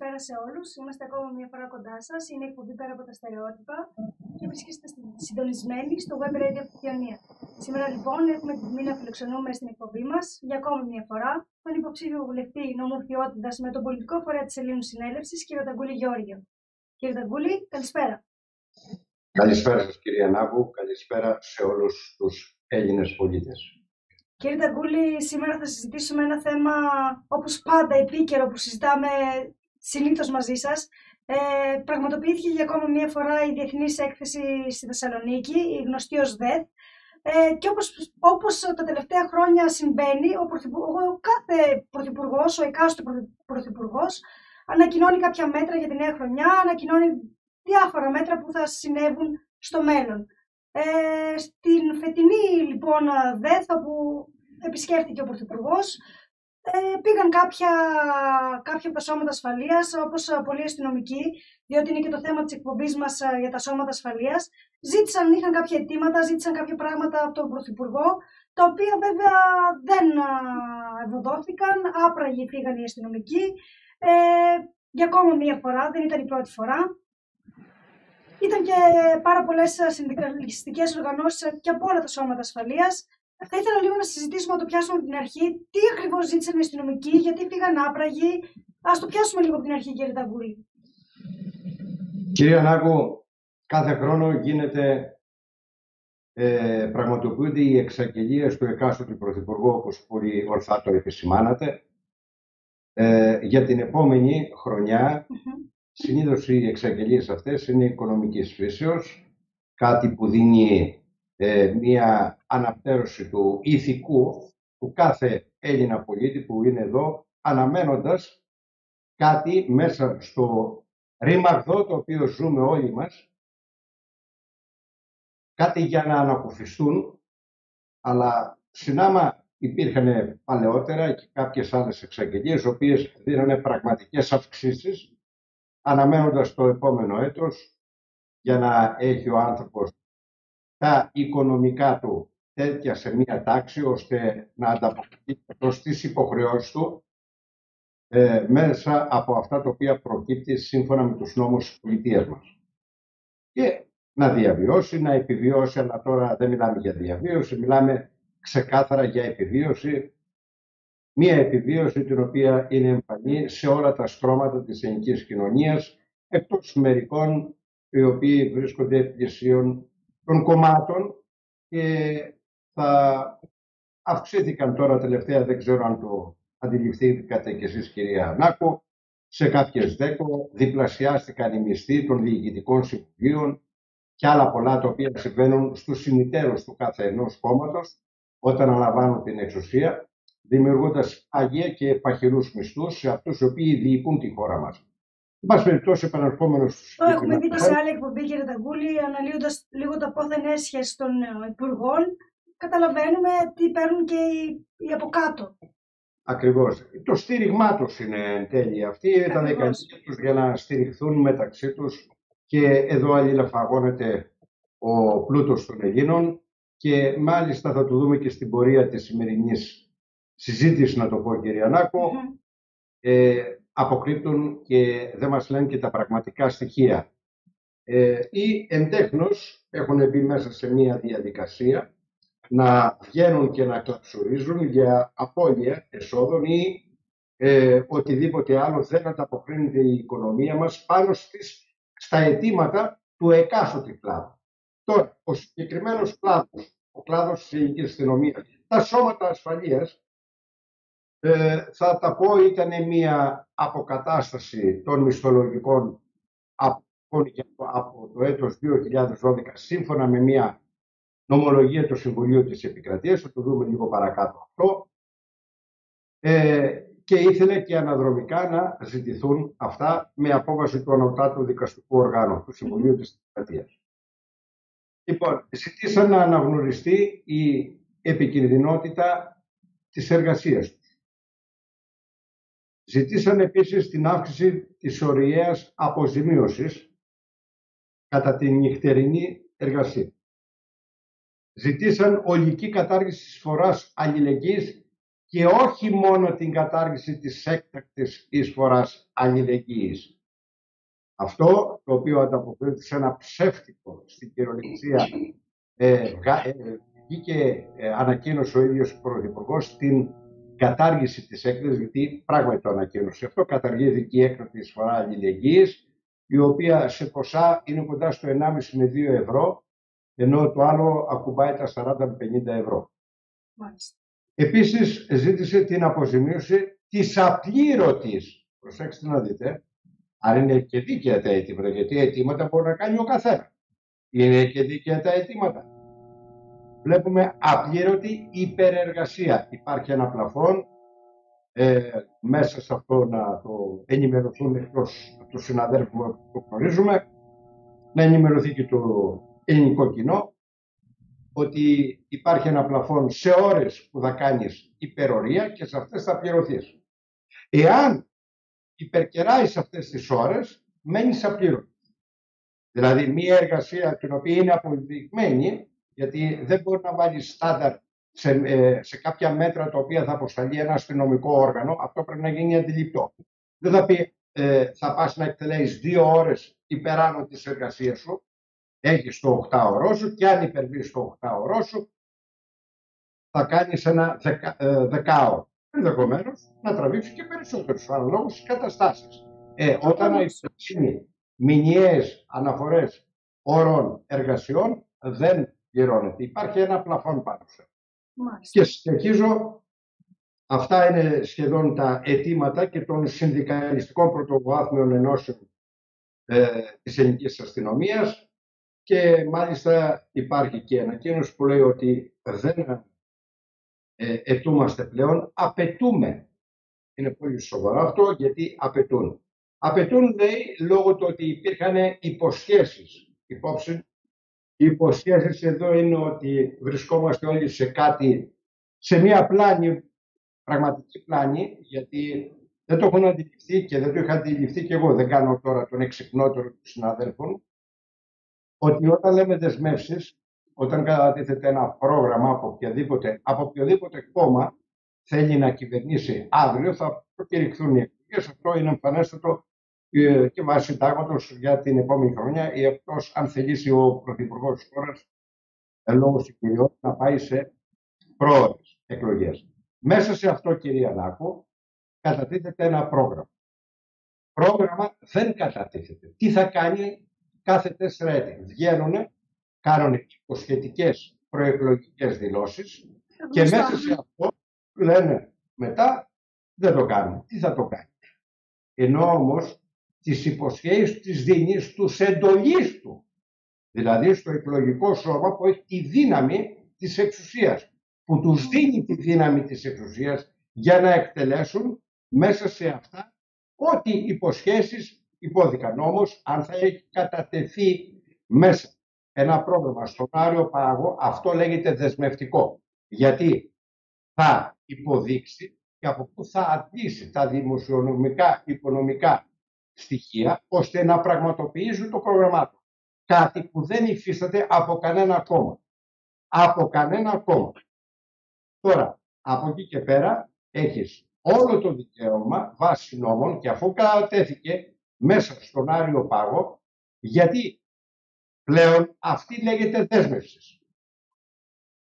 Καλησπέρα σε όλους. Είμαστε ακόμα μια φορά κοντά σας. Είναι η εκπομπή πέρα από τα στερεότυπα και βρίσκεστε συντονισμένοι στο Web Radio Χριστιανία. Σήμερα λοιπόν έχουμε την τιμή να φιλοξενούμε στην εκπομπή μας για ακόμα μια φορά τον υποψήφιο βουλευτή νομοθετικότητα με τον πολιτικό φορέα της Ελλήνου Συνέλευσης, κ. Ταγκούλη Γεώργιο. Κύριε Ταγκούλη, καλησπέρα. Καλησπέρα σας, κυρία Νάβου. Καλησπέρα σε όλους τους Έλληνες πολίτες. Κύριε Ταγκούλη, σήμερα θα συζητήσουμε ένα θέμα όπως πάντα επίκαιρο που συζητάμε συνήθως μαζί σας. Ε, πραγματοποιήθηκε για ακόμα μία φορά η Διεθνής Έκθεση στη Θεσσαλονίκη, η γνωστή ως ΔΕΘ. Ε, και όπως, όπως τα τελευταία χρόνια συμβαίνει, ο, ο κάθε πρωθυπουργός, ο εκάστοτε πρωθυπουργός, ανακοινώνει κάποια μέτρα για τη νέα χρονιά, ανακοινώνει διάφορα μέτρα που θα συνέβουν στο μέλλον. Ε, στην φετινή λοιπόν ΔΕΘ, όπου επισκέφθηκε ο Πρωθυπουργός, ε, πήγαν κάποια, κάποια από τα σώματα ασφαλείας, όπως πολλοί αστυνομικοί, διότι είναι και το θέμα της εκπομπής μας ε, για τα σώματα ασφαλείας. Ζήτησαν, είχαν κάποια αιτήματα, ζήτησαν κάποια πράγματα από τον Πρωθυπουργό, τα οποία βέβαια δεν ευωδόθηκαν, άπραγοι πήγαν οι αστυνομικοί. Ε, για ακόμα μία φορά, δεν ήταν η πρώτη φορά. Ήταν και πάρα πολλές συνδικαλιστικές οργανώσεις και από όλα τα σώματα ασφαλείας. Θα ήθελα λίγο να συζητήσουμε, να το πιάσουμε από την αρχή. Τι ακριβώς ζήτησαν οι αστυνομικοί, γιατί πήγαν άπραγοι. Α το πιάσουμε λίγο από την αρχή, κύριε Ταγκούλη. Κύριε Ανάκου, κάθε χρόνο γίνεται, ε, πραγματοποιούνται οι εξαγγελίες του εκάστοτε Πρωθυπουργού, όπως πολύ ορθά το επισημάνατε. Ε, για την επόμενη χρονιά Συνήθως οι εξαγγελίες αυτές είναι οικονομικής φύσεως, κάτι που δίνει ε, μια αναπτέρωση του ηθικού του κάθε Έλληνα πολίτη που είναι εδώ, αναμένοντας κάτι μέσα στο ρήμαρδο το οποίο ζούμε όλοι μας, κάτι για να ανακουφιστούν, αλλά συνάμα υπήρχαν παλαιότερα και κάποιες άλλες εξαγγελίες, οι οποίες δίνανε πραγματικές αυξήσεις αναμένοντας το επόμενο έτος για να έχει ο άνθρωπος τα οικονομικά του τέτοια σε μία τάξη ώστε να ανταποκριθεί προς τις υποχρεώσεις του ε, μέσα από αυτά τα οποία προκύπτει σύμφωνα με τους νόμους της πολιτείας μας. Και να διαβιώσει, να επιβιώσει, αλλά τώρα δεν μιλάμε για διαβίωση, μιλάμε ξεκάθαρα για επιβίωση Μία επιβίωση την οποία είναι εμφανή σε όλα τα στρώματα της ελληνικής κοινωνίας, εκτός μερικών οι οποίοι βρίσκονται πλησίων των κομμάτων και θα αυξήθηκαν τώρα τελευταία, δεν ξέρω αν το αντιληφθήκατε κι εσείς κυρία Νάκο, σε κάποιες δέκο διπλασιάστηκαν οι μισθοί των διοικητικών συμβουλίων και άλλα πολλά τα οποία συμβαίνουν στους συνητέρους του κάθε ενός κόμματος όταν αναλαμβάνουν την εξουσία δημιουργώντας αγία και παχυρούς μισθούς σε αυτούς οι οποίοι διοικούν τη χώρα μας. Εν πάση περιπτώσει, επαναρχόμενο Το έχουμε δει και σε άλλη εκπομπή, κύριε Ταγκούλη, αναλύοντας λίγο τα πόθεν έσχεση των ε, υπουργών, καταλαβαίνουμε τι παίρνουν και οι, από κάτω. Ακριβώς. Το στήριγμά τους είναι εν τέλει αυτή. Τα δεκαετία τους για να στηριχθούν μεταξύ τους και εδώ αλληλαφαγώνεται ο πλούτος των Ελλήνων και μάλιστα θα το δούμε και στην πορεία της σημερινής συζήτησης, να το πω κύριε Ανάκο, ε, αποκρύπτουν και δεν μας λένε και τα πραγματικά στοιχεία. Ε, ή εντέχνως έχουν μπει μέσα σε μία διαδικασία να βγαίνουν και να κλαψουρίζουν για απώλεια εσόδων ή ε, οτιδήποτε άλλο δεν ανταποκρίνεται η οικονομία μας πάνω στις, στα αιτήματα του εκάστοτε κλάδου. Τώρα, ο συγκεκριμένος κλάδος, ο κλάδος της ελληνικής αστυνομίας, τα σώματα ασφαλείας ε, θα τα πω ήταν μια αποκατάσταση των μισθολογικών από, από το έτος 2012 σύμφωνα με μια νομολογία του Συμβουλίου της Επικρατείας, θα το δούμε λίγο παρακάτω αυτό, ε, και ήθελε και αναδρομικά να ζητηθούν αυτά με απόβαση του ανωτάτου δικαστικού οργάνου του Συμβουλίου της Επικρατείας. Λοιπόν, ζητήσαν να αναγνωριστεί η επικινδυνότητα της εργασίας τους. Ζητήσαν επίσης την αύξηση της ωριαίας αποζημίωσης κατά την νυχτερινή εργασία. Ζητήσαν ολική κατάργηση της φοράς αλληλεγγύης και όχι μόνο την κατάργηση της έκτακτης εισφοράς αλληλεγγύης. Αυτό το οποίο ανταποκρίνεται σε ένα ψεύτικο στην κυριολεξία ε, ε, βγήκε, ε, ανακοίνωσε ο ίδιος ο Πρωθυπουργός την κατάργηση της έκθεσης, γιατί πράγματι το ανακοίνωσε αυτό, καταργείται και η έκτακτη εισφορά αλληλεγγύης, η οποία σε ποσά είναι κοντά στο 1,5 με 2 ευρώ, ενώ το άλλο ακουμπάει τα 40 με 50 ευρώ. Μάλιστα. Επίσης ζήτησε την αποζημίωση της απλήρωτης, προσέξτε να δείτε, άρα είναι και δίκαια τα αιτήματα, γιατί αιτήματα μπορεί να κάνει ο καθένας. Είναι και δίκαια τα αιτήματα. Βλέπουμε απλήρωτη υπερεργασία. Υπάρχει ένα πλαφόν, ε, μέσα σε αυτό να το ενημερωθούν εκτός τους συναδέλφους που το γνωρίζουμε, να ενημερωθεί και το ελληνικό κοινό ότι υπάρχει ένα πλαφόν σε ώρες που θα κάνεις υπερορία και σε αυτές θα πληρωθείς. Εάν υπερκεράεις αυτές τις ώρες, μένεις απλήρωτος. Δηλαδή, μία εργασία την οποία είναι αποδεικμένη, γιατί δεν μπορεί να βάλει στάνταρ σε, ε, σε κάποια μέτρα τα οποία θα αποσταλεί ένα αστυνομικό όργανο, αυτό πρέπει να γίνει αντιληπτό. Δεν θα πει ε, θα πας να εκτελέσεις δύο ώρες υπεράνω της εργασίας σου, έχεις το 8 ώρο σου και αν υπερβείς το 8 ώρο σου θα κάνεις ένα δεκα, ε, δεκάωρο. Ενδεχομένως να τραβήξεις και περισσότερους αναλόγους στις καταστάσεις. Ε, όταν έχει μηνιαίες αναφορές όρων εργασιών δεν πληρώνεται. Υπάρχει ένα πλαφόν πάνω σε. Και συνεχίζω, αυτά είναι σχεδόν τα αιτήματα και των συνδικαλιστικών πρωτοβάθμιων ενώσεων ε, της ελληνικής αστυνομίας και μάλιστα υπάρχει και ανακοίνωση που λέει ότι δεν ε, ετούμαστε πλέον, απαιτούμε. Είναι πολύ σοβαρό αυτό γιατί απαιτούν. Απαιτούν λέει λόγω του ότι υπήρχαν υποσχέσεις. Υπόψη, οι υποσχέσεις εδώ είναι ότι βρισκόμαστε όλοι σε κάτι, σε μια πλάνη, πραγματική πλάνη, γιατί δεν το έχουν αντιληφθεί και δεν το είχα αντιληφθεί και εγώ, δεν κάνω τώρα τον εξυπνότερο του συναδέλφων, ότι όταν λέμε δεσμεύσεις, όταν κατατίθεται ένα πρόγραμμα από οποιοδήποτε, από οποιοδήποτε κόμμα θέλει να κυβερνήσει αύριο, θα προκηρυχθούν οι εκλογές. Αυτό είναι εμφανέστατο ε, και βάσει συντάγματος για την επόμενη χρονιά ή εκτός αν θελήσει ο Πρωθυπουργός τη χώρα ε, λόγω συγκυριών να πάει σε πρόορε εκλογές. Μέσα σε αυτό, κυρία Νάκο, κατατίθεται ένα πρόγραμμα. Πρόγραμμα δεν κατατίθεται. Τι θα κάνει κάθε τέσσερα έτη. Βγαίνουν, κάνουν υποσχετικέ προεκλογικές δηλώσεις και μέσα σε αυτό λένε μετά δεν το κάνουν. Τι θα το κάνει. Ενώ όμως τι υποσχέσει τι δίνεις στου εντολεί του. Δηλαδή στο εκλογικό σώμα που έχει τη δύναμη της εξουσίας. Που τους δίνει τη δύναμη της εξουσίας για να εκτελέσουν μέσα σε αυτά ό,τι υποσχέσεις υπόθηκαν. Όμως, αν θα έχει κατατεθεί μέσα ένα πρόγραμμα στον Άριο Πάγο, αυτό λέγεται δεσμευτικό. Γιατί θα υποδείξει και από πού θα αντλήσει τα δημοσιονομικά, οικονομικά στοιχεία, ώστε να πραγματοποιήσουν το πρόγραμμά τους. Κάτι που δεν υφίσταται από κανένα κόμμα. Από κανένα κόμμα. Τώρα, από εκεί και πέρα, έχεις όλο το δικαίωμα βάσει νόμων και αφού κατατέθηκε μέσα στον Άριο Πάγο, γιατί πλέον αυτή λέγεται δέσμευσης.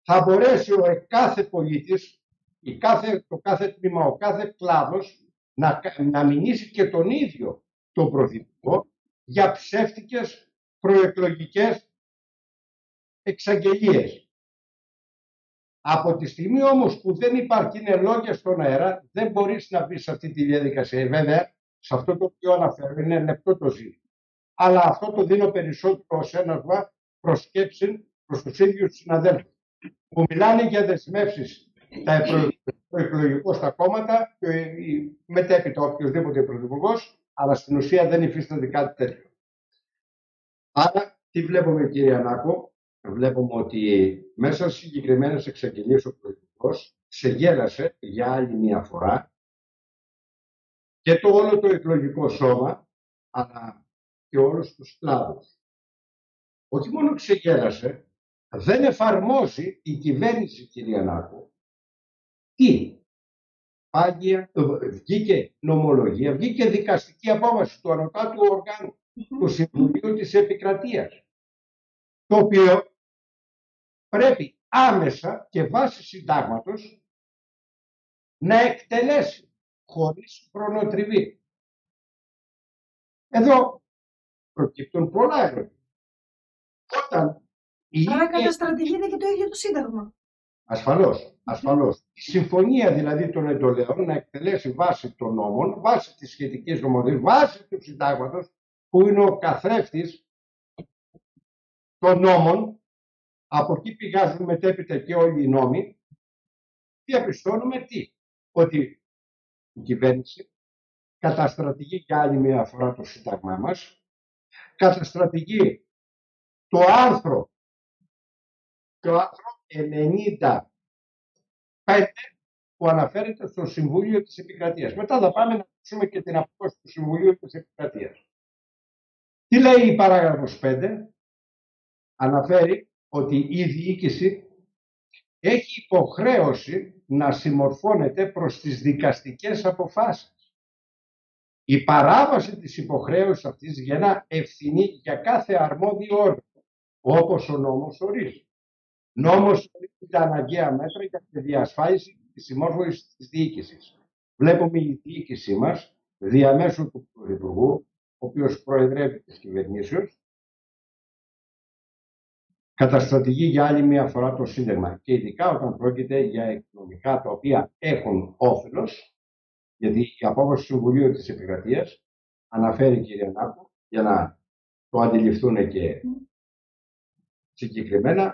Θα μπορέσει ο κάθε πολίτης, η κάθε, το κάθε τμήμα, ο κάθε κλάδος να, να μηνύσει και τον ίδιο τον Πρωθυπουργό για ψεύτικες προεκλογικές εξαγγελίες. Από τη στιγμή όμως που δεν υπάρχει, είναι λόγια στον αέρα, δεν μπορείς να μπεις σε αυτή τη διαδικασία. Βέβαια, σε αυτό το οποίο αναφέρω είναι λεπτό το ζήτημα. Αλλά αυτό το δίνω περισσότερο ως ένα βά προς σκέψη προς τους ίδιους συναδέλφους που μιλάνε για δεσμεύσεις τα προεκλογικό στα κόμματα και μετέπειτα οποιοδήποτε πρωθυπουργός, αλλά στην ουσία δεν υφίσταται κάτι τέτοιο. Άρα, τι βλέπουμε κύριε Ανάκο, βλέπουμε ότι μέσα στις συγκεκριμένες εξαγγελίες ο Πρωθυπουργός ξεγέλασε για άλλη μια φορά και το όλο το εκλογικό σώμα, αλλά και όλους τους κλάδους. Όχι μόνο ξεγέλασε, δεν εφαρμόζει η κυβέρνηση, κυρία Νάκο, τι, πάγια, ε, βγήκε νομολογία, βγήκε δικαστική απόφαση του ανωτάτου οργάνου του Συμβουλίου της Επικρατείας, το οποίο πρέπει άμεσα και βάσει συντάγματος να εκτελέσει χωρίς χρονοτριβή. Εδώ προκύπτουν πολλά ερωτήματα. Όταν η Άρα καταστρατηγείται και το ίδιο το Σύνταγμα. Ασφαλώς, ασφαλώς. Η συμφωνία δηλαδή των εντολέων να εκτελέσει βάση των νόμων, βάση της σχετικής νομοθεσίας, βάση του συντάγματος, που είναι ο καθρέφτης των νόμων, από εκεί πηγάζουν μετέπειτα και όλοι οι νόμοι, διαπιστώνουμε τι, ότι η κυβέρνηση καταστρατηγεί για άλλη μια φορά το Σύνταγμά μας, καταστρατηγεί το άρθρο, το άρθρο 95 που αναφέρεται στο Συμβούλιο της Επικρατείας. Μετά θα πάμε να ακούσουμε και την απόφαση του Συμβουλίου της Επικρατείας. Τι λέει η παράγραφος 5? Αναφέρει ότι η διοίκηση έχει υποχρέωση να συμμορφώνεται προς τις δικαστικές αποφάσεις. Η παράβαση της υποχρέωσης αυτής γεννά ευθυνή για κάθε αρμόδιο όργανο, όπως ο νόμος ορίζει. Νόμος ορίζει τα αναγκαία μέτρα για τη διασφάλιση της συμμόρφωσης της διοίκησης. Βλέπουμε η διοίκησή μας, διαμέσου του Πρωθυπουργού, ο οποίος προεδρεύει της κυβερνήσεως, καταστρατηγεί για άλλη μια φορά το Σύνταγμα και ειδικά όταν πρόκειται για οικονομικά τα οποία έχουν όφελος γιατί η απόφαση του Συμβουλίου της Επικρατείας αναφέρει κυρία Νάκου για να το αντιληφθούν και συγκεκριμένα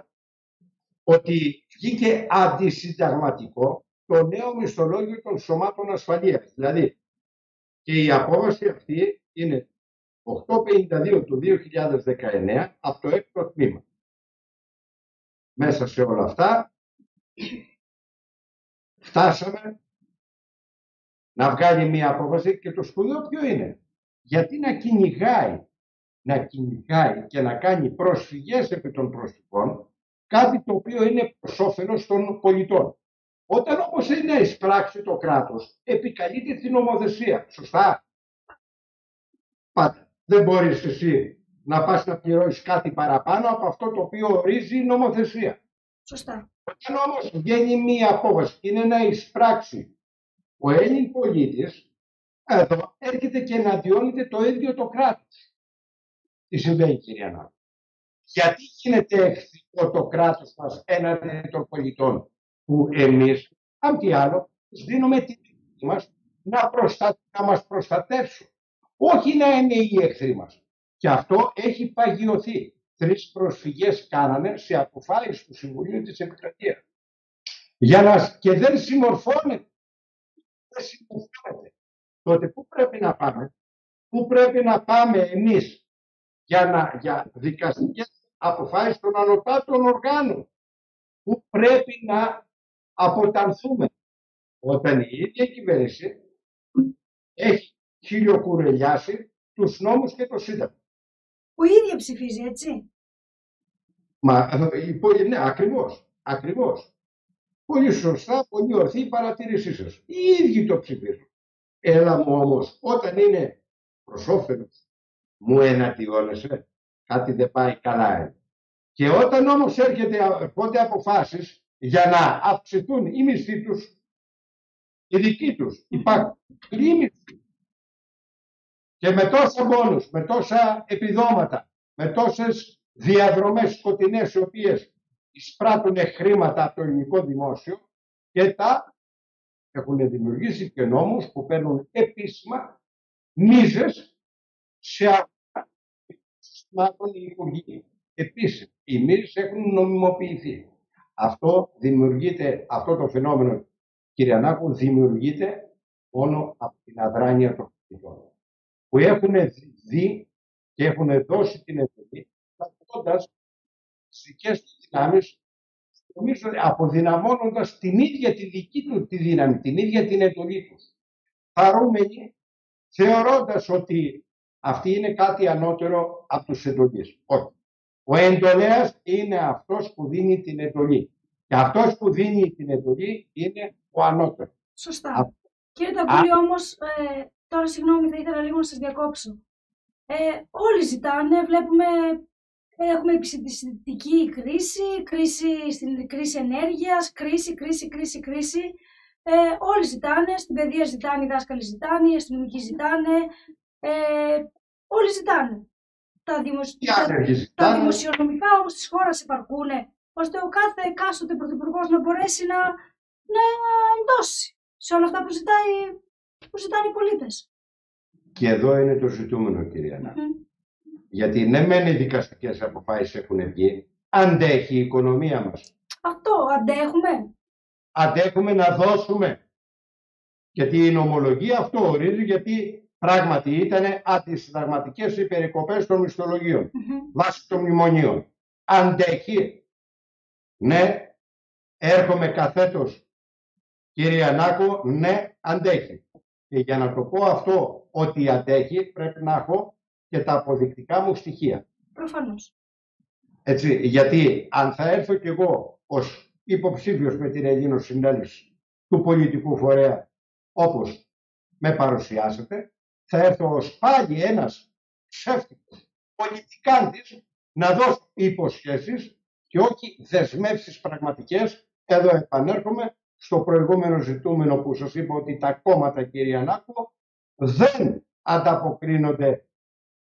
ότι βγήκε αντισυνταγματικό το νέο μισθολόγιο των σωμάτων ασφαλείας. Δηλαδή και η απόφαση αυτή είναι 852 του 2019 από το έκτο τμήμα μέσα σε όλα αυτά φτάσαμε να βγάλει μία απόφαση και το σπουδαίο ποιο είναι; Γιατί να κυνηγάει, να κυνηγάει και να κάνει προσφυγές επί των προσφυγών κάτι το οποίο είναι προς όφελος των πολιτών. Όταν όμως είναι εισπράξει το κράτος, επικαλείται την νομοθεσία. Σωστά. Πάτε. Δεν μπορείς εσύ να πας να πληρώσεις κάτι παραπάνω από αυτό το οποίο ορίζει η νομοθεσία. Σωστά. Όταν όμως βγαίνει μία απόφαση και είναι να εισπράξει ο Έλλην πολίτης, εδώ έρχεται και εναντιώνεται το ίδιο το κράτος. Τι συμβαίνει κυρία Νάκη. Γιατί γίνεται εχθρικό το κράτος μας έναντι των πολιτών που εμείς, αν τι άλλο, δίνουμε τη μας να, προστα... να μας προστατεύσουν. Όχι να είναι οι εχθροί μας. Και αυτό έχει παγιωθεί. Τρεις προσφυγές κάνανε σε αποφάσεις του Συμβουλίου της Επικρατείας. Για να... Και δεν συμμορφώνεται. Δεν συμμορφώνεται. Τότε πού πρέπει να πάμε; Πού πρέπει να πάμε εμείς για, να, για δικαστικές αποφάσεις των ανωτάτων οργάνων. Πού πρέπει να αποτανθούμε. Όταν η ίδια κυβέρνηση έχει χιλιοκουρελιάσει τους νόμους και το Σύνταγμα που η ίδια ψηφίζει, έτσι. Μα, ναι, ακριβώς, ακριβώς. Πολύ σωστά, πολύ ορθή η παρατήρησή σας. Οι ίδιοι το ψηφίζουν. Έλα μου όμως, όταν είναι προς όφελος, μου εναντιώνεσαι, κάτι δεν πάει καλά. Και όταν όμως έρχεται, πότε αποφάσεις για να αυξηθούν οι μισθοί τους, οι δικοί τους, υπάρχουν και με τόσα μπόνους, με τόσα επιδόματα, με τόσες διαδρομές σκοτεινές οι οποίες εισπράττουν χρήματα από το ελληνικό δημόσιο και τα έχουν δημιουργήσει και νόμους που παίρνουν επίσημα μίζες σε συστημάτων υπουργείων. Επίσης, οι μίζες έχουν νομιμοποιηθεί. Αυτό δημιουργείται, αυτό το φαινόμενο, κύριε Ανάκου, δημιουργείται μόνο από την αδράνεια των πολιτών που έχουν δει και έχουν δώσει την εντολή, κρατώντα τι δικέ του δυνάμεις, νομίζω αποδυναμώνοντας την ίδια τη δική του τη δύναμη, την ίδια την εντολή τους. Χαρούμενοι, θεωρώντας ότι αυτή είναι κάτι ανώτερο από του εντολεί. Όχι. Ο εντολέας είναι αυτός που δίνει την εντολή. Και αυτός που δίνει την εντολή είναι ο ανώτερος. Σωστά. Κύριε Ταγκούλη, όμως, ε, τώρα συγγνώμη, θα ήθελα λίγο να σας διακόψω. Ε, όλοι ζητάνε, βλέπουμε, έχουμε επιστημιστική κρίση, κρίση στην κρίση ενέργειας, κρίση, κρίση, κρίση, κρίση. Ε, όλοι ζητάνε, στην παιδεία ζητάνε, οι δάσκαλοι ζητάνε, οι αστυνομικοί ζητάνε, ε, όλοι ζητάνε. Τα, δημοσι... τα, δημοσιονομικά όμως της χώρας υπαρκούν, ώστε ο κάθε εκάστοτε πρωθυπουργός να μπορέσει να, να εντώσει σε όλα αυτά που, ζητάει, που ζητάνε οι πολίτες. Και εδώ είναι το ζητούμενο, κυρία Γιατί ναι, μεν οι δικαστικές αποφάσεις έχουν βγει, αντέχει η οικονομία μας. Αυτό, αντέχουμε. Αντέχουμε να δώσουμε. Γιατί η νομολογία αυτό ορίζει, γιατί πράγματι ήταν αντισυνταγματικές οι περικοπές των μισθολογίων, mm-hmm. βάσει των μνημονίων. Αντέχει. Ναι, έρχομαι καθέτος Κύριε Ανάκο, ναι, αντέχει. Και για να το πω αυτό ότι αντέχει, πρέπει να έχω και τα αποδεικτικά μου στοιχεία. Προφανώς. Έτσι, γιατί αν θα έρθω κι εγώ ως υποψήφιος με την Ελλήνο Συνέλευση του πολιτικού φορέα, όπως με παρουσιάσετε, θα έρθω ως πάλι ένας ψεύτικος πολιτικάντης να δώσω υποσχέσεις και όχι δεσμεύσεις πραγματικές. Εδώ επανέρχομαι στο προηγούμενο ζητούμενο που σας είπα ότι τα κόμματα κύριε Ανάκο δεν ανταποκρίνονται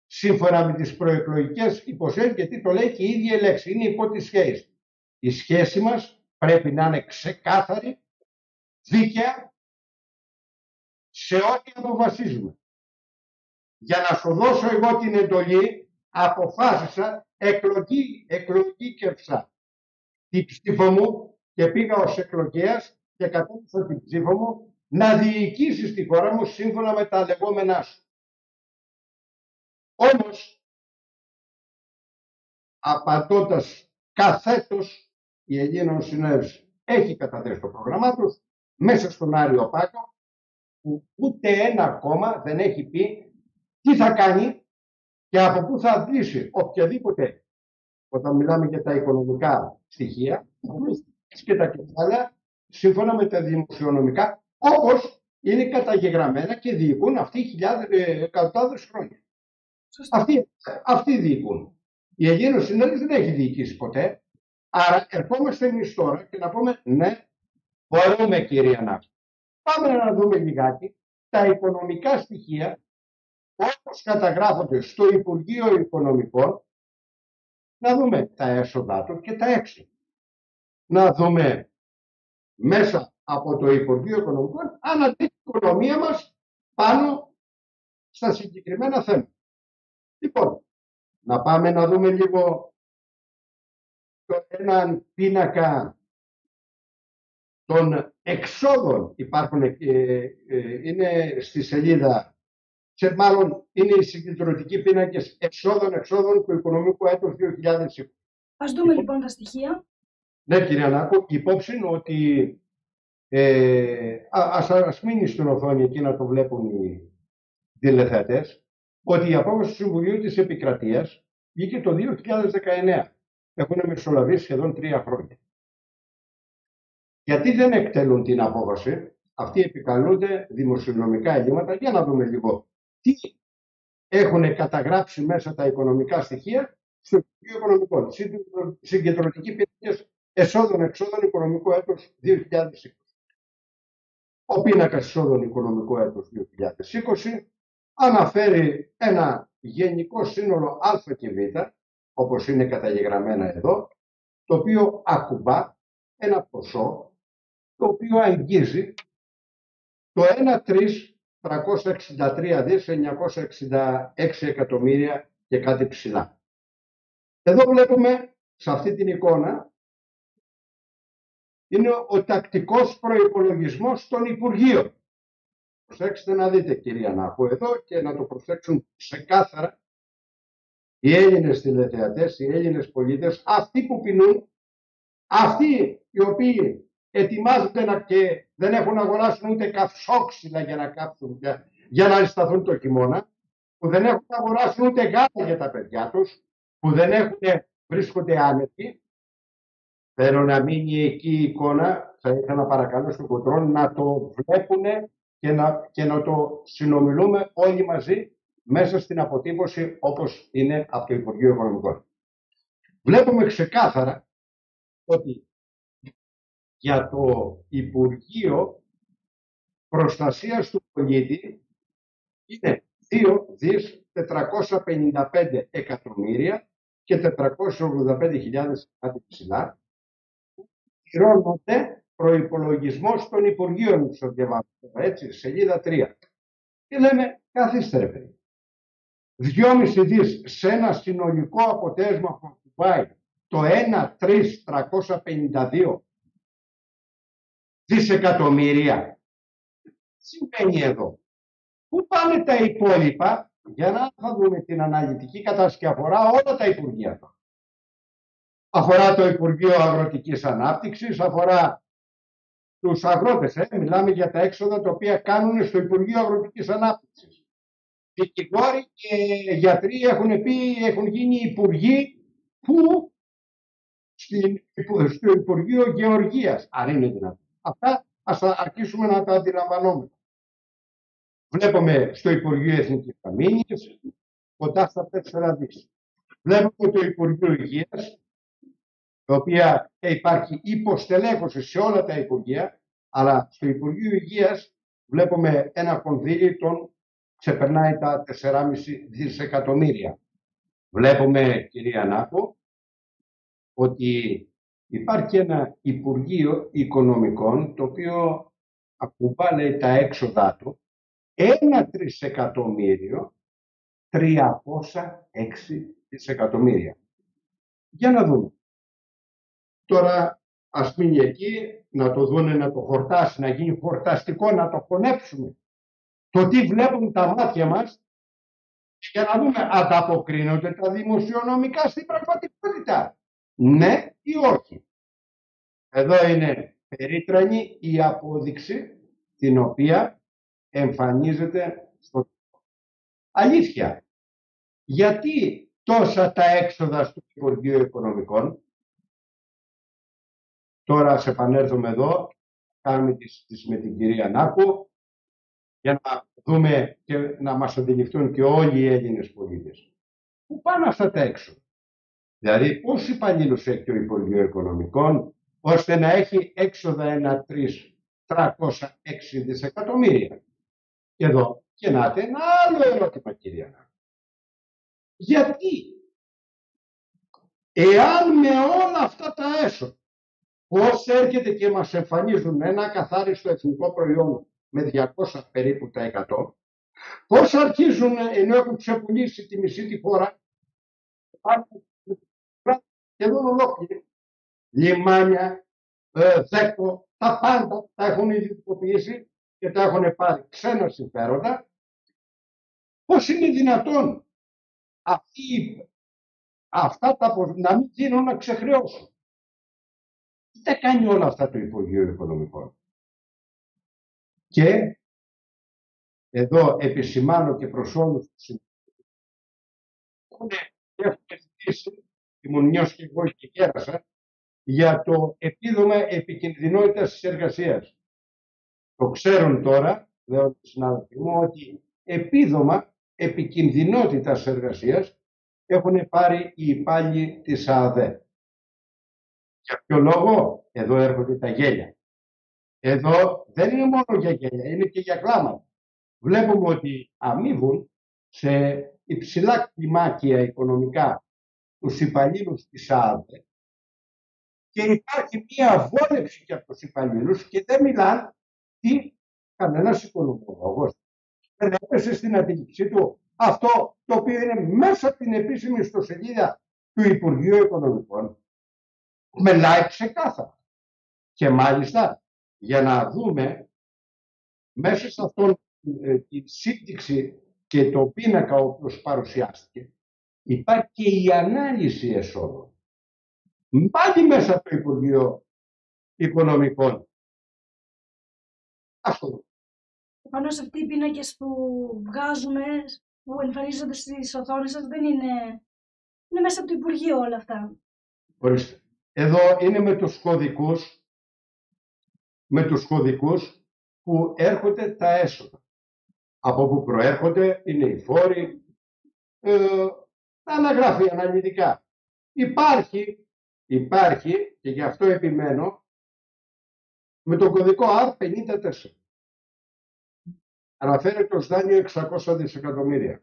σύμφωνα με τις προεκλογικές υποσχέσεις γιατί το λέει και η ίδια λέξη, είναι υπό τη σχέση. Η σχέση μας πρέπει να είναι ξεκάθαρη, δίκαια, σε ό,τι αποφασίζουμε. Για να σου δώσω εγώ την εντολή, αποφάσισα εκλογή, εκλογή και ψά. Την ψήφο μου και πήγα ως εκλογέας και κατέθεσα την ψήφο μου να διοικήσεις τη χώρα μου σύμφωνα με τα λεγόμενά σου. Όμως, απαντώντας καθέτος η Ελλήνων Συνέλευση έχει καταθέσει το πρόγραμμά τους μέσα στον Άριο Πάκο που ούτε ένα κόμμα δεν έχει πει τι θα κάνει και από πού θα αντλήσει οποιαδήποτε όταν μιλάμε για τα οικονομικά στοιχεία και τα κεφάλαια σύμφωνα με τα δημοσιονομικά όπως είναι καταγεγραμμένα και διοικούν αυτοί οι χιλιάδες, ε, εκατοντάδες χρόνια. Αυτοί, αυτοί διοικούν. Η Αιγύρος Συνέλευση δεν έχει διοικήσει ποτέ. Άρα ερχόμαστε εμείς τώρα και να πούμε ναι, μπορούμε κυρία Νάκη. Πάμε να δούμε λιγάκι τα οικονομικά στοιχεία όπως καταγράφονται στο Υπουργείο Οικονομικών να δούμε τα έσοδά τους και τα έξοδα να δούμε μέσα από το Υπουργείο Οικονομικών αν αντέχει η οικονομία μας πάνω στα συγκεκριμένα θέματα. Λοιπόν, να πάμε να δούμε λίγο το έναν πίνακα των εξόδων υπάρχουν, ε, ε, είναι στη σελίδα, σε, μάλλον είναι οι συγκεντρωτικοί πίνακες εξόδων-εξόδων του οικονομικού έτους 2020. Ας δούμε λοιπόν τα στοιχεία. Ναι, κύριε Ανάκο, υπόψη ότι ε, ας, ας μείνει στην οθόνη εκεί να το βλέπουν οι τηλεθεατές, ότι η απόφαση του Συμβουλίου της Επικρατείας βγήκε το 2019. Έχουν μεσολαβήσει σχεδόν τρία χρόνια. Γιατί δεν εκτελούν την απόφαση, αυτοί επικαλούνται δημοσιονομικά ελλείμματα. Για να δούμε λίγο τι έχουν καταγράψει μέσα τα οικονομικά στοιχεία στο Υπουργείο Οικονομικών. Συγκεντρωτικοί πίνακες εσόδων-εξόδων οικονομικού έτους 2020. Ο πίνακας εισόδων οικονομικού έτους 2020 αναφέρει ένα γενικό σύνολο α και β, όπως είναι καταγεγραμμένα εδώ, το οποίο ακουμπά ένα ποσό, το οποίο αγγίζει το 1.363 δις 966 εκατομμύρια και κάτι ψηλά. Εδώ βλέπουμε σε αυτή την εικόνα είναι ο τακτικός προϋπολογισμός των Υπουργείων. Προσέξτε να δείτε κυρία Νάκο εδώ και να το προσέξουν ξεκάθαρα οι Έλληνες τηλεθεατές, οι Έλληνες πολίτες, αυτοί που πεινούν, αυτοί οι οποίοι ετοιμάζονται να και δεν έχουν αγοράσουν ούτε καυσόξυλα για να κάψουν, για, για να αισθανθούν το χειμώνα, που δεν έχουν αγοράσει ούτε γάτα για τα παιδιά τους, που δεν έχουν, βρίσκονται άνετοι, Θέλω να μείνει εκεί η εικόνα, θα ήθελα να παρακαλώ στον κοντρόλ να το βλέπουν και να, και να το συνομιλούμε όλοι μαζί μέσα στην αποτύπωση όπως είναι από το Υπουργείο Οικονομικών. Βλέπουμε ξεκάθαρα ότι για το Υπουργείο Προστασίας του Πολίτη είναι 2 δις 455 εκατομμύρια και 485.000 κάτι ψηλά πληρώνονται προϋπολογισμός των Υπουργείων στο διαβάζω, έτσι, σελίδα 3. Και λέμε, καθίστε ρε παιδί. 2,5 δις σε ένα συνολικό αποτέλεσμα που πάει το 1,352 δισεκατομμύρια. Συμβαίνει εδώ; Πού πάνε τα υπόλοιπα; Για να θα δούμε την αναλυτική κατάσταση αφορά όλα τα Υπουργεία. Αφορά το Υπουργείο Αγροτικής Ανάπτυξης, αφορά τους αγρότες. Ε. Μιλάμε για τα έξοδα τα οποία κάνουν στο Υπουργείο Αγροτικής Ανάπτυξης. Δικηγόροι και γιατροί έχουν πει, έχουν γίνει υπουργοί που στο Υπουργείο Γεωργίας, αν είναι δυνατόν. Αυτά ας αρχίσουμε να τα αντιλαμβανόμαστε. Βλέπουμε στο Υπουργείο Εθνικής Αμήνης κοντά στα 4 δις. Βλέπουμε το Υπουργείο Υγείας, το οποίο υπάρχει υποστελέχωση σε όλα τα Υπουργεία, αλλά στο Υπουργείο Υγείας βλέπουμε ένα κονδύλι των ξεπερνάει τα 4,5 δισεκατομμύρια. Βλέπουμε, κυρία Νάκο, ότι υπάρχει ένα Υπουργείο Οικονομικών το οποίο ακουμπά τα έξοδά του ένα τρισεκατομμύριο 306 δισεκατομμύρια. Για να δούμε. Τώρα ας μείνει εκεί, να το δούνε, να το χορτάσει, να γίνει χορταστικό, να το χωνέψουμε. Το τι βλέπουν τα μάτια μας για να δούμε ανταποκρίνονται τα δημοσιονομικά στην πραγματικότητα. Ναι ή όχι. Εδώ είναι περίτρανη η απόδειξη την οποία εμφανίζεται στο Αλήθεια. Γιατί τόσα τα έξοδα στο Υπουργείο Οικονομικών; Τώρα σε επανέλθουμε εδώ, κάνουμε τη συζήτηση με την κυρία Νάκου για να δούμε και να μας αντιληφθούν και όλοι οι Έλληνες πολίτες. Πού πάνε αυτά τα έξοδα; Δηλαδή, πόσοι υπαλλήλου έχει το Υπουργείο Οικονομικών, ώστε να έχει έξοδα ένα 306 δισεκατομμύρια. Και εδώ γεννάται ένα άλλο ερώτημα, κυρία Γιατί, εάν με όλα αυτά τα έσοδα, πώς έρχεται και μας εμφανίζουν ένα καθάριστο εθνικό προϊόν με 200 περίπου τα 100, πώς αρχίζουν ενώ έχουν ξεπουλήσει τη μισή τη χώρα, σχεδόν ολόκληρη. Λιμάνια, ε, δέκο, τα πάντα τα έχουν ιδιωτικοποιήσει και τα έχουν πάρει ξένα συμφέροντα. Πώς είναι δυνατόν αυτοί, αυτά τα να μην γίνουν να ξεχρεώσουν; Τι τα κάνει όλα αυτά το Υπουργείο Οικονομικών. Και εδώ επισημάνω και προς όλους τους έχουν ζητήσει ήμουν νιός και εγώ και κέρασα, για το επίδομα επικινδυνότητας της εργασίας. Το ξέρουν τώρα, λέω στους συνάδελφοι μου, ότι επίδομα επικινδυνότητας εργασίας έχουν πάρει οι υπάλληλοι της ΑΔΕ. Για ποιο λόγο, εδώ έρχονται τα γέλια. Εδώ δεν είναι μόνο για γέλια, είναι και για κλάματα. Βλέπουμε ότι αμείβουν σε υψηλά κλιμάκια οικονομικά τους υπαλλήλους της ΑΔΕ και υπάρχει μία βόλεψη για τους υπαλλήλους και δεν μιλάνε τι κανένας οικονομολόγος. Δεν έπεσε στην αντίληψή του αυτό το οποίο είναι μέσα από την επίσημη ιστοσελίδα του Υπουργείου Οικονομικών. Μελάει ξεκάθαρα. Και μάλιστα για να δούμε μέσα σε αυτόν ε, τη σύντηξη και το πίνακα όπως παρουσιάστηκε υπάρχει και η ανάλυση εσόδων. Πάλι μέσα από το Υπουργείο Οικονομικών. Αυτό. Πάνω σε αυτοί οι πίνακες που βγάζουμε, που εμφανίζονται στις οθόνες σας, δεν είναι... Είναι μέσα από το Υπουργείο όλα αυτά. Ορίστε. Εδώ είναι με τους κωδικούς, με τους κωδικούς που έρχονται τα έσοδα. Από που προέρχονται είναι οι φόροι, ε, τα αναγράφει αναλυτικά. Υπάρχει, υπάρχει και γι' αυτό επιμένω με τον κωδικό R54. Αναφέρεται ως δάνειο 600 δισεκατομμύρια.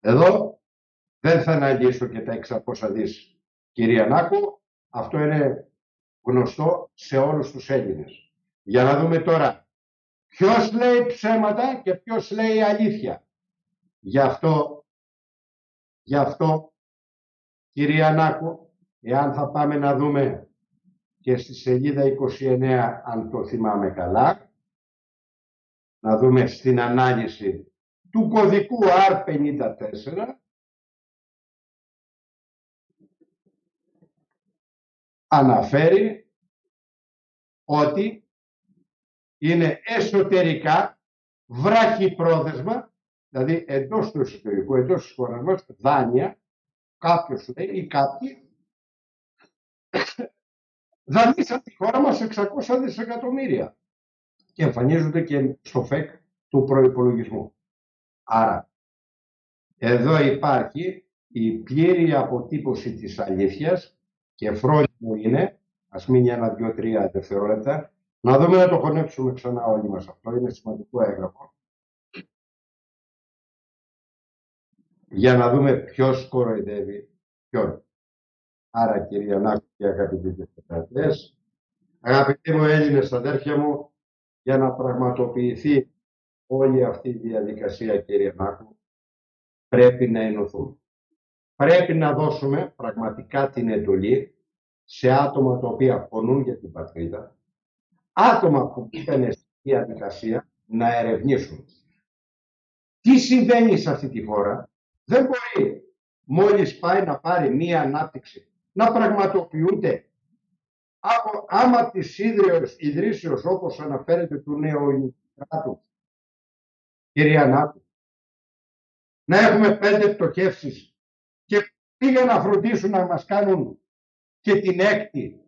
Εδώ δεν θα αναλύσω και τα 600 δις, κυρία Νάκο. Αυτό είναι γνωστό σε όλους τους Έλληνες. Για να δούμε τώρα ποιος λέει ψέματα και ποιος λέει αλήθεια. Γι' αυτό, γι' αυτό, κυρία Νάκο, εάν θα πάμε να δούμε και στη σελίδα 29, αν το θυμάμαι καλά, να δούμε στην ανάλυση του κωδικού R54, αναφέρει ότι είναι εσωτερικά βράχη πρόθεσμα, δηλαδή εντός του εσωτερικού, εντός της χώρας μας, δάνεια, κάποιος λέει ή κάποιοι, δανείσαν τη χώρα μας 600 δισεκατομμύρια και εμφανίζονται και στο ΦΕΚ του προϋπολογισμού. Άρα, εδώ υπάρχει η πλήρη αποτύπωση της αλήθειας και φρόνιμο είναι, ας μείνει ένα, δύο, τρία δευτερόλεπτα, να δούμε να το χωνέψουμε ξανά όλοι μας. Αυτό είναι σημαντικό έγγραφο. Για να δούμε ποιος κοροϊδεύει ποιον. Άρα κυρία Νάκου και αγαπητοί και αγαπητοί μου Έλληνες αδέρφια μου, για να πραγματοποιηθεί όλη αυτή η διαδικασία κύριε Νάκου, πρέπει να ενωθούμε. Πρέπει να δώσουμε πραγματικά την εντολή σε άτομα τα οποία φωνούν για την πατρίδα, άτομα που μπήκαν στη διαδικασία να ερευνήσουν. Τι συμβαίνει σε αυτή τη χώρα, δεν μπορεί μόλις πάει να πάρει μία ανάπτυξη να πραγματοποιούνται από, άμα της ίδρυος, ιδρύσεως όπως αναφέρεται του νέου κράτου, κυρία Νάτου, να έχουμε πέντε πτωχεύσεις και πήγαν να φροντίσουν να μας κάνουν και την έκτη.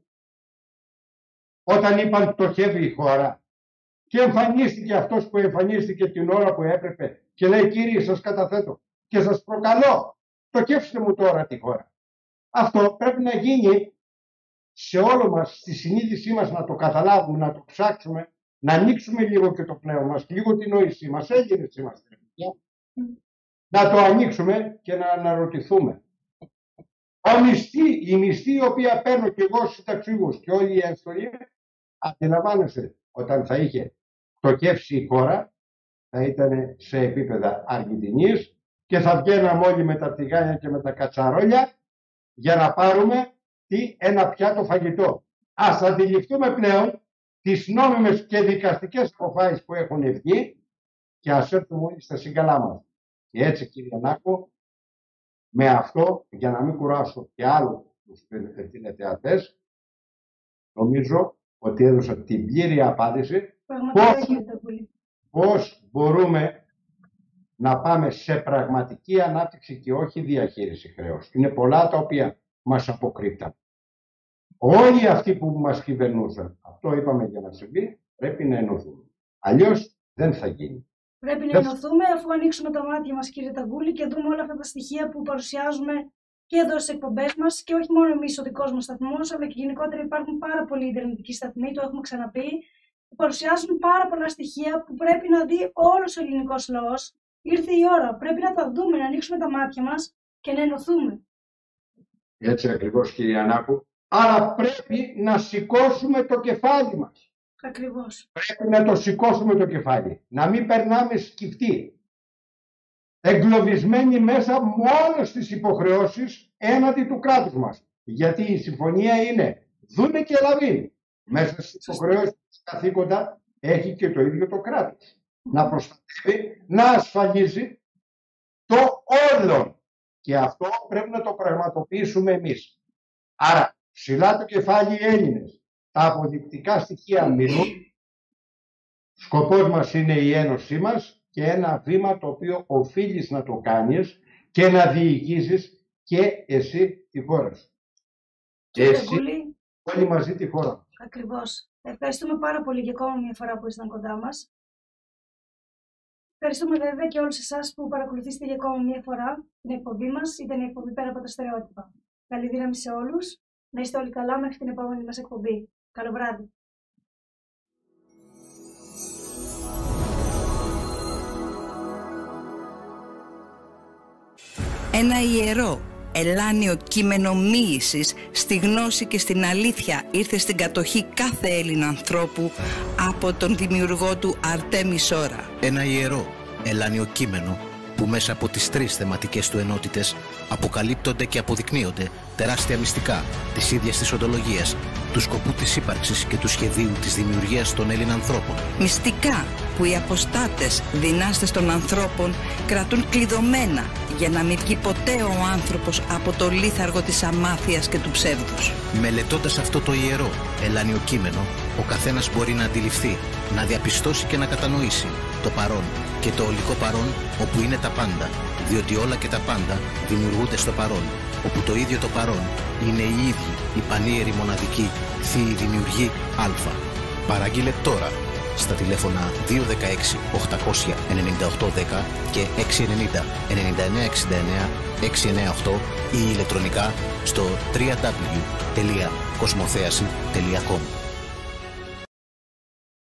Όταν είπαν πτωχεύει η χώρα και εμφανίστηκε αυτός που εμφανίστηκε την ώρα που έπρεπε και λέει κύριε σας καταθέτω και σας προκαλώ πτωχεύστε μου τώρα τη χώρα. Αυτό πρέπει να γίνει σε όλο μας, στη συνείδησή μας να το καταλάβουμε, να το ψάξουμε, να ανοίξουμε λίγο και το πνεύμα μας, λίγο την νόησή μας, Έλληνες είμαστε. Να το ανοίξουμε και να αναρωτηθούμε. Ο μισθή, η μισθή η οποία παίρνω και εγώ συνταξιούχος και όλη η έστολη, αντιλαμβάνεσαι, όταν θα είχε πτωκεύσει η χώρα, θα ήταν σε επίπεδα Αργεντινής και θα βγαίναμε όλοι με τα τηγάνια και με τα κατσαρόλια για να πάρουμε τι, ένα πιάτο φαγητό. Ας αντιληφθούμε πλέον τις νόμιμες και δικαστικές αποφάσεις που έχουν βγει και ας έρθουμε όλοι στα συγκαλά μας. Και έτσι κύριε Νάκο, με αυτό, για να μην κουράσω και άλλο τους τηλεθεατές, νομίζω ότι έδωσα την πλήρη απάντηση πώς, πώς μπορούμε να πάμε σε πραγματική ανάπτυξη και όχι διαχείριση χρέους. Είναι πολλά τα οποία μας αποκρύπταν. Όλοι αυτοί που μας κυβερνούσαν, αυτό είπαμε για να συμβεί, πρέπει να ενωθούμε. Αλλιώς δεν θα γίνει. Πρέπει να ενωθούμε αφού ανοίξουμε τα μάτια μας κύριε Ταγκούλη και δούμε όλα αυτά τα στοιχεία που παρουσιάζουμε και εδώ στις εκπομπές μας και όχι μόνο εμείς ο δικός μας σταθμός, αλλά και γενικότερα υπάρχουν πάρα πολλοί ιντερνετικοί σταθμοί, το έχουμε ξαναπεί, που παρουσιάζουν πάρα πολλά στοιχεία που πρέπει να δει όλος ο ελληνικός λαός. Ήρθε η ώρα. Πρέπει να τα δούμε, να ανοίξουμε τα μάτια μας και να ενωθούμε. Έτσι ακριβώς, κύριε Ανάκου. Άρα πρέπει να σηκώσουμε το κεφάλι μας. Ακριβώς. Πρέπει να το σηκώσουμε το κεφάλι. Να μην περνάμε σκυφτοί. Εγκλωβισμένοι μέσα μόνος στις υποχρεώσεις έναντι του κράτους μας. Γιατί η συμφωνία είναι δούνε και λαβή. Μέσα στις υποχρεώσεις του καθήκοντα έχει και το ίδιο το κράτος. Να προστατεύει, να ασφαλίζει το όλον. Και αυτό πρέπει να το πραγματοποιήσουμε εμείς. Άρα Ψηλά το κεφάλι οι Έλληνες. Τα αποδεικτικά στοιχεία μιλούν. Σκοπός μας είναι η ένωσή μας και ένα βήμα το οποίο οφείλεις να το κάνεις και να διηγήσεις και εσύ τη χώρα σου. Και εσύ όλοι μαζί τη χώρα. Ακριβώς. Ευχαριστούμε πάρα πολύ για ακόμα μια φορά που ήσταν κοντά μας. Ευχαριστούμε βέβαια και όλους εσάς που παρακολουθήσετε για ακόμα μια φορά την εκπομπή μας. Ήταν η εκπομπή πέρα από τα στερεότυπα. Καλή δύναμη σε όλους. Να είστε όλοι καλά μέχρι την επόμενη μας εκπομπή. Καλό βράδυ. Ένα ιερό ελάνιο κείμενο μοίησης στη γνώση και στην αλήθεια ήρθε στην κατοχή κάθε Έλληνα ανθρώπου από τον δημιουργό του Αρτέμι Σόρα. Ένα ιερό ελάνιο κείμενο που μέσα από τις τρεις θεματικές του ενότητες αποκαλύπτονται και αποδεικνύονται τεράστια μυστικά της ίδιας της οντολογίας, του σκοπού της ύπαρξης και του σχεδίου της δημιουργίας των Έλληνων ανθρώπων. Μυστικά που οι αποστάτες δυνάστες των ανθρώπων κρατούν κλειδωμένα για να μην βγει ποτέ ο άνθρωπος από το λίθαργο της αμάθειας και του ψεύδους. Μελετώντας αυτό το ιερό, ελάνιο κείμενο, ο καθένας μπορεί να αντιληφθεί, να διαπιστώσει και να κατανοήσει το παρόν και το ολικό παρόν όπου είναι τα πάντα, διότι όλα και τα πάντα δημιουργούνται στο παρόν, όπου το ίδιο το παρόν. Είναι οι ίδιοι η πανίερη μοναδική θείοι δημιουργή Α. Παραγγείλε τώρα. Στα τηλέφωνα 216 800 9810 και 690 9969 698 ή ηλεκτρονικά στο www.cosmotheacy.com